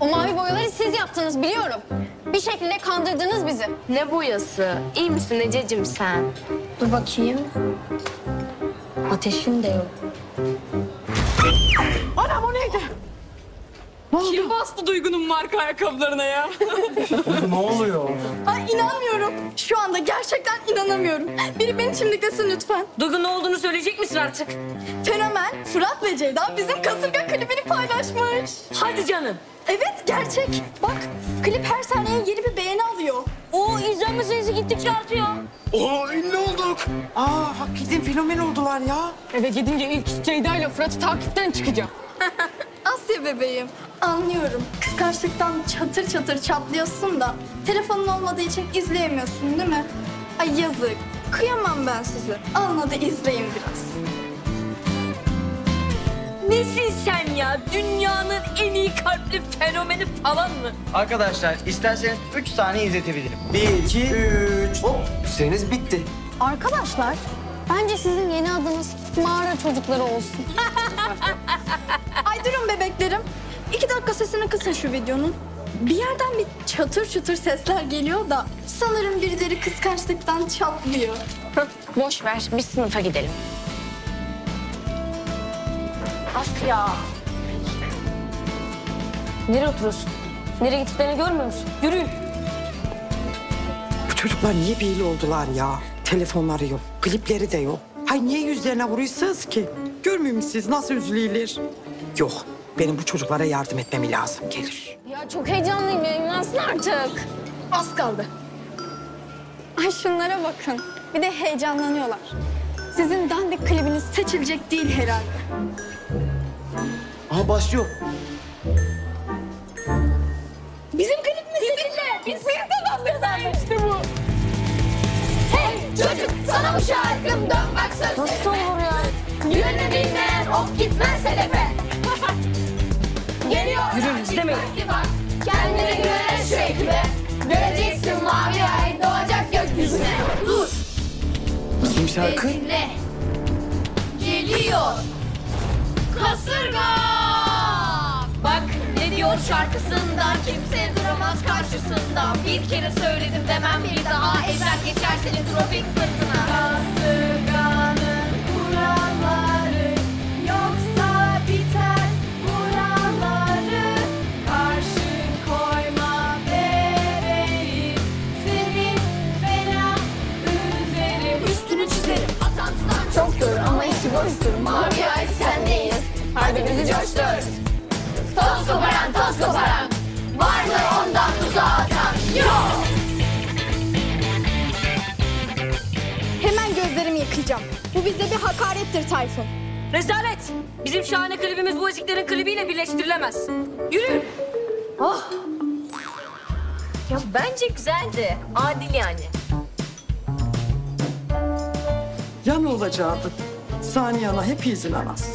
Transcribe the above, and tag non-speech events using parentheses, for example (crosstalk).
O mavi boyaları siz yaptınız biliyorum. Bir şekilde kandırdınız bizi. Ne boyası? İyi misin Ececiğim sen? Dur bakayım. Ateşin de yok. Anam o neydi? Ne oldu? Kim bastı Duygu'nun marka ayakkabılarına ya? Ne oluyor? Ay inanmıyorum. Şu anda gerçekten inanamıyorum. Biri beni çimdiklesin lütfen. Duygu ne olduğunu söyleyecek misin artık? Fenomen Fırat ve Ceyda bizim kasırga klibini paylaşmış. Hadi canım. Evet gerçek. Bak klip her saniye yeni bir beğeni alıyor. O izlenme sayısı gittikçe artıyor. Oo ünlü olduk. Aa hakikaten fenomen oldular ya. Eve gidince ilk Ceyda ile Fırat'ı takipten çıkacağım. (laughs) Asya bebeğim. Anlıyorum. Kıskançlıktan çatır çatır çatlıyorsun da telefonun olmadığı için izleyemiyorsun değil mi? Ay yazık. Kıyamam ben sizi. Alın hadi izleyin biraz. Nesin sen ya? Dünyanın en iyi kalpli fenomeni falan mı? Arkadaşlar isterseniz 3 saniye izletebilirim. 1, 2, 3. Hop süreniz bitti. Arkadaşlar, bence sizin yeni adınız mağara çocukları olsun. (laughs) Ay durun bebeklerim. İki dakika sesini kısın şu videonun. Bir yerden bir çatır çatır sesler geliyor da sanırım birileri kıskançlıktan çatlıyor. Boş ver, biz sınıfa gidelim. Asya. Nereye oturuyorsun? Nereye gittiklerini görmüyor musun? Yürüyün. Bu çocuklar niye böyle oldular ya? Telefonları yok, klipleri de yok. Hay niye yüzlerine vuruyorsunuz ki? Görmüyor musunuz siz nasıl üzülüyorlar? Yok, benim bu çocuklara yardım etmem lazım gelir. Ya çok heyecanlıyım yayınlansın artık. Az kaldı. Ay şunlara bakın. Bir de heyecanlanıyorlar. Sizin dandik klibiniz Seçilecek değil herhalde. Aha başlıyor. Bizim klibimiz sizinle. Biz birlikte dans işte bu. Hey çocuk sana bu şarkım dön bak söz Nasıl olur ya? Yönünü bilmeyen ok gitmez hedefe. (laughs) Geliyor. Yürüyün, izlemeyin. Bak, Kendine güvenen şu ekibe. Göreceksin mavi ay doğacak gökyüzüne. Dur. Kim şarkı? Dinle. Geliyor. Kasırga. Diyor şarkısında kimse duramaz karşısında. Bir kere söyledim demem bir daha evren geçer senin tropik fırtına. Kasırganın kuralları yoksa biter buraları. Karşı koyma bebeğim senin fena üzerim. Üstünü çizerim atantıdan çoktur ama içi boştur. Mavi ay sendeyiz hadi bizi coştur. Yıkayacağım. Bu bize bir hakarettir Tayfun. Rezalet. Bizim şahane klibimiz bu eziklerin klibiyle birleştirilemez. Yürüyün. Oh. Ya bence güzeldi. Adil yani. Ya ne olacaktı? Saniye ana hep izin anas.